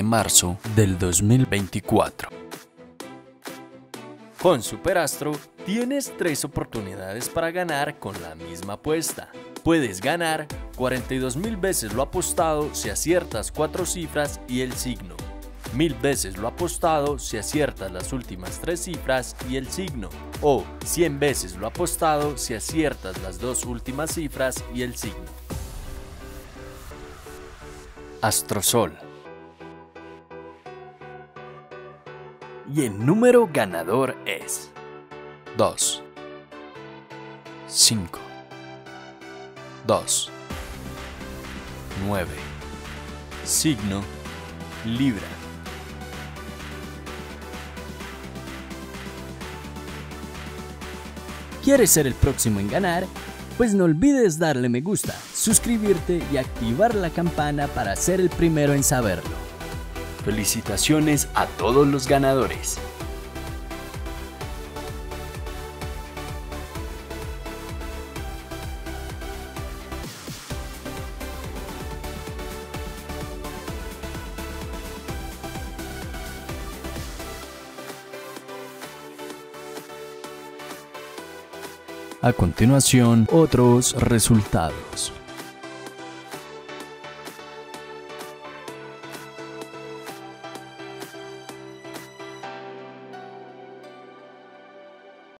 de marzo del 2024. Con Superastro tienes tres oportunidades para ganar con la misma apuesta. Puedes ganar 42 mil veces lo apostado si aciertas cuatro cifras y el signo. Mil veces lo apostado si aciertas las últimas tres cifras y el signo. O 100 veces lo apostado si aciertas las dos últimas cifras y el signo. Astrosol. Y el número ganador es 2, 5, 2, 9. Signo Libra. ¿Quieres ser el próximo en ganar? Pues no olvides darle me gusta, suscribirte y activar la campana para ser el primero en saberlo. Felicitaciones a todos los ganadores. A continuación, otros resultados.